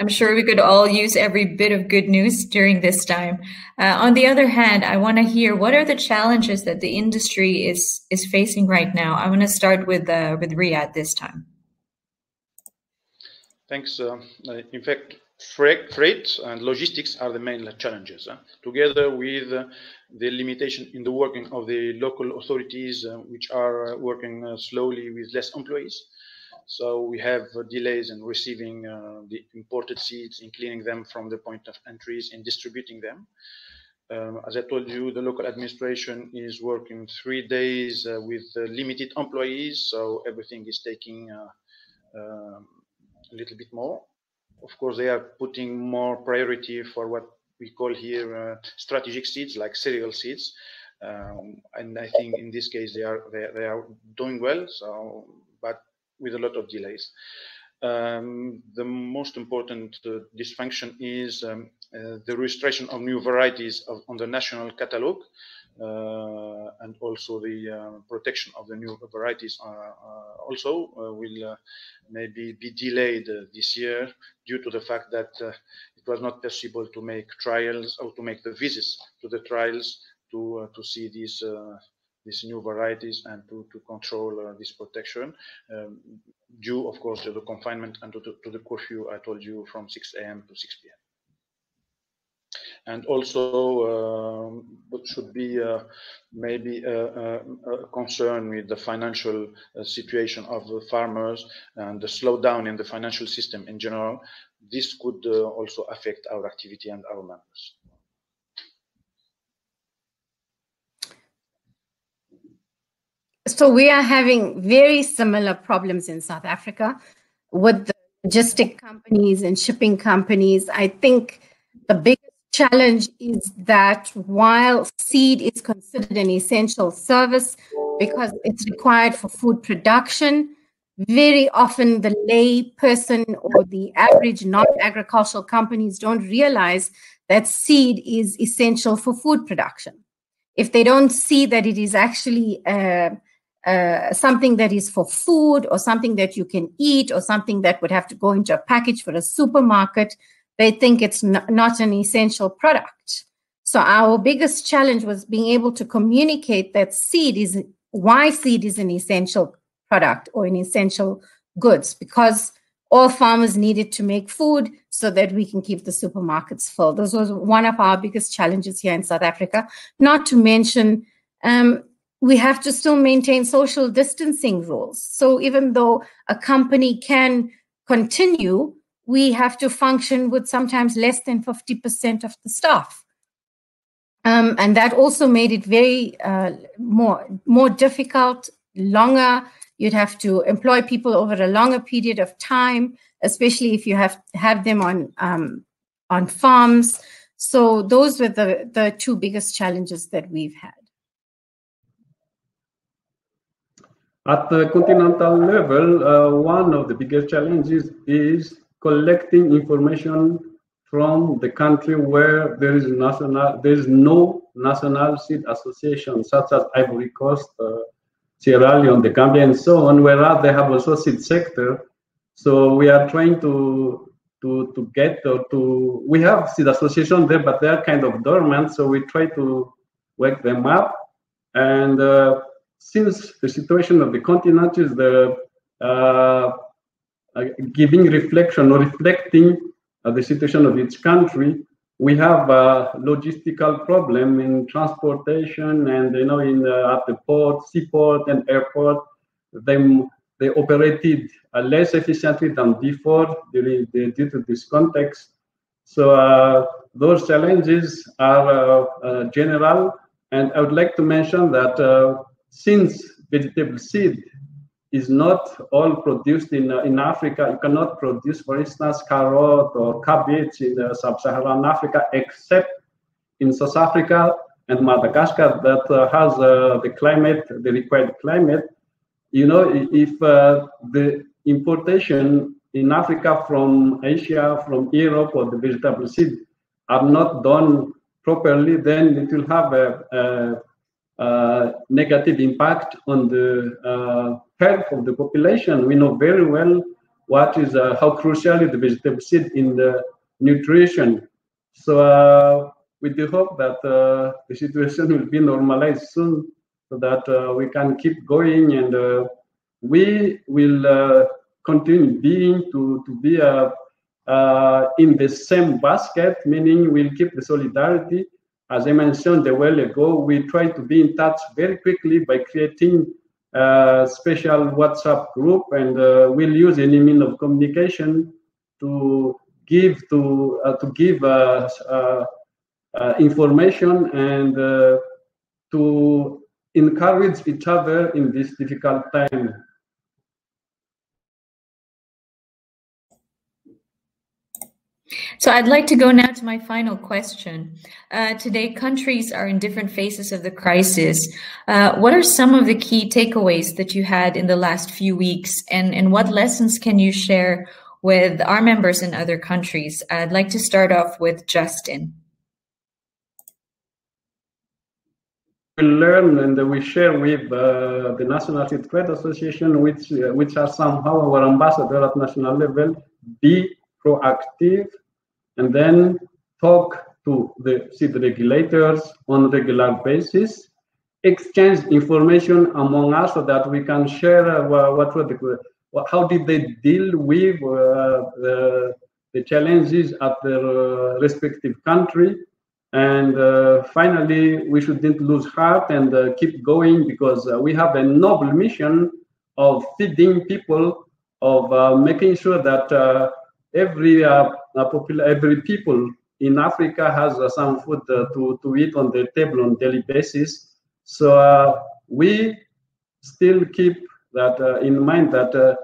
I'm sure we could all use every bit of good news during this time. Uh, on the other hand, I want to hear what are the challenges that the industry is is facing right now. I want to start with uh, with Riadh this time. Thanks. Uh, in fact, freight, and logistics are the main challenges, uh, together with uh, the limitation in the working of the local authorities, uh, which are working slowly with less employees. So we have delays in receiving the imported seeds, in cleaning them from the point of entries, in distributing them. Um, as I told you, the local administration is working three days uh, with uh, limited employees, so everything is taking uh, um, a little bit more of course, they are putting more priority for what we call here uh, strategic seeds, like cereal seeds. Um, and I think in this case they are they, they are doing well. So, but with a lot of delays. Um, the most important uh, dysfunction is um, uh, the registration of new varieties of, on the national catalog. Uh, and also the uh, protection of the new varieties uh, also will maybe be delayed this year due to the fact that it was not possible to make trials or to make the visits to the trials to to see these these new varieties and to, to control uh, this protection um, due of course to the confinement and to, to, the curfew I told you from 6 a.m. to 6 p.m and also what should be uh, maybe a, a, a, concern with the financial uh, situation of the farmers and the slowdown in the financial system in general. This could uh, also affect our activity and our members. So we are having very similar problems in South Africa with the logistic companies and shipping companies. I think the big challenge is that while seed is considered an essential service because it's required for food production, very often the lay person or the average non-agricultural companies don't realize that seed is essential for food production. If they don't see that it is actually uh, uh, something that is for food or something that you can eat or something that would have to go into a package for a supermarket, they think it's not an essential product. So our biggest challenge was being able to communicate that seed is why seed is an essential product or an essential goods because all farmers needed to make food so that we can keep the supermarkets full. This was one of our biggest challenges here in South Africa. Not to mention, um, we have to still maintain social distancing rules. So even though a company can continue, we have to function with sometimes less than 50% of the staff. Um, and that also made it very uh, more, more difficult, longer. You'd have to employ people over a longer period of time, especially if you have have them on um, on farms. So those were the, the two biggest challenges that we've had. At the continental level, uh, one of the biggest challenges is collecting information from the country where there is national there is no national seed association such as Ivory Coast, uh, Sierra Leone, the Gambia, and so on, whereas they have also seed sector. So we are trying to to to get or to we have seed association there, but they are kind of dormant. So we try to wake them up. And uh, since the situation of the continent is the uh, uh, giving reflection or reflecting uh, the situation of each country, we have a logistical problem in transportation and you know in uh, at the port, seaport and airport. They they operated uh, less efficiently than before the, due to this context. So uh, those challenges are uh, general, and I would like to mention that since vegetable seed is not all produced in, uh, in Africa. You cannot produce, for instance, carrot or cabbage in uh, sub-Saharan Africa, except in South Africa and Madagascar that uh, has uh, the climate, the required climate. You know, if uh, the importation in Africa from Asia, from Europe, or the vegetable seed are not done properly, then it will have a, a negative impact on the uh, health of the population. We know very well what is uh, how crucial is the vegetable seed in the nutrition. So uh, with the hope that uh, the situation will be normalized soon, so that uh, we can keep going and uh, we will uh, continue being to to be in the same basket, meaning we'll keep the solidarity. As I mentioned a while ago, we try to be in touch very quickly by creating a special WhatsApp group, and we'll use any means of communication to give to uh, to give uh, uh, information and to encourage each other in this difficult time. So I'd like to go now to my final question. Uh, today, countries are in different phases of the crisis. Uh, what are some of the key takeaways that you had in the last few weeks, and, and what lessons can you share with our members in other countries. I'd like to start off with Justin. We learn and we share with uh, the National Trade Association, which uh, which are somehow our ambassador at national level, be proactive, and then talk to the seed regulators on regular basis, exchange information among us so that we can share uh, what were the how did they deal with uh, the, the, challenges at their uh, respective country. And uh, finally we shouldn't lose heart and uh, keep going because uh, we have a noble mission of feeding people of making sure that every popular every people in africa has some food to, to eat on the table on daily basis. So we still keep that uh, in mind that uh,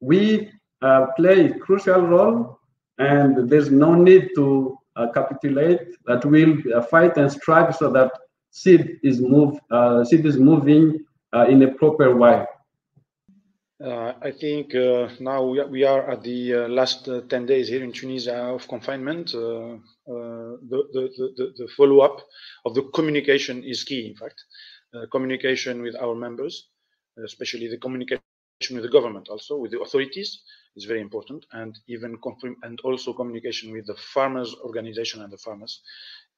we uh, play a crucial role and there's no need to uh, capitulate that we'll uh, fight and strive so that seed is move uh, seed is moving in a proper way uh, I think uh, now we are at the uh, last 10 days here in Tunisia of confinement. the, the, the, the follow-up of the communication is key, in fact. communication with our members, especially the communication with the government, also with the authorities, is very important, and even and also communication with the farmers' organization and the farmers,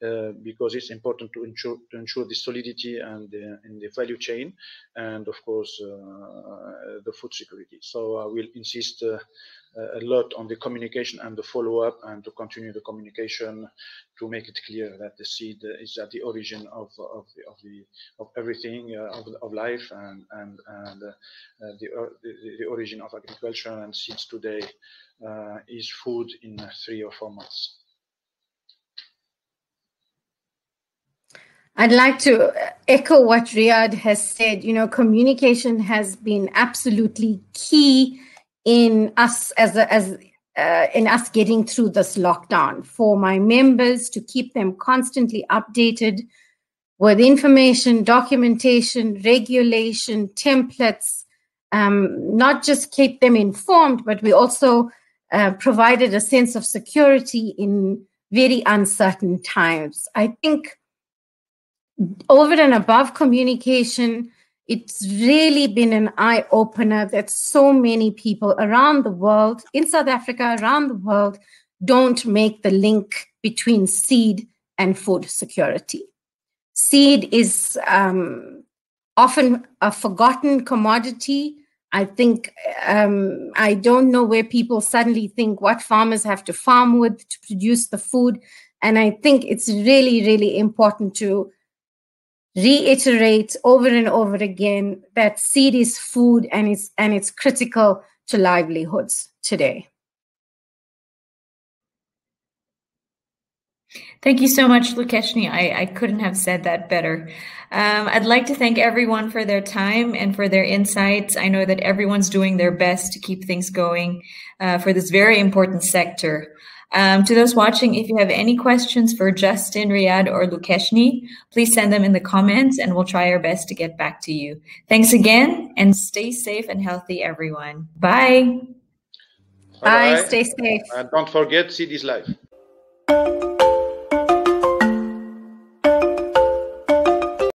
uh, because it's important to ensure to ensure the solidity and the, in the value chain, and of course uh, the food security. So I will insist uh, a lot on the communication and the follow-up and to continue the communication to make it clear that the seed is at the origin of, of, the, of, the, of everything of, of life and, and, and the, the, the, origin of agriculture and seeds today uh, is food in three or four months. I'd like to echo what Riadh has said. You know, communication has been absolutely key in us as a, as uh, in us getting through this lockdown for my members to keep them constantly updated with information documentation regulation templates um, not just keep them informed but we also uh, provided a sense of security in very uncertain times i think over and above communication it's really been an eye opener that so many people around the world, in South Africa, around the world, don't make the link between seed and food security. Seed is um, often a forgotten commodity. I think um, I don't know where people suddenly think what farmers have to farm with to produce the food. And I think it's really, really important to reiterate over and over again that seed is food and it's and it's critical to livelihoods today. Thank you so much, Lukeshni. I, I couldn't have said that better. Um, I'd like to thank everyone for their time and for their insights. I know that everyone's doing their best to keep things going uh, for this very important sector. Um, to those watching, if you have any questions for Justin, Riadh, or Lukeshni, please send them in the comments and we'll try our best to get back to you. Thanks again and stay safe and healthy, everyone. Bye. Bye. Bye. Stay safe. And don't forget, see this live.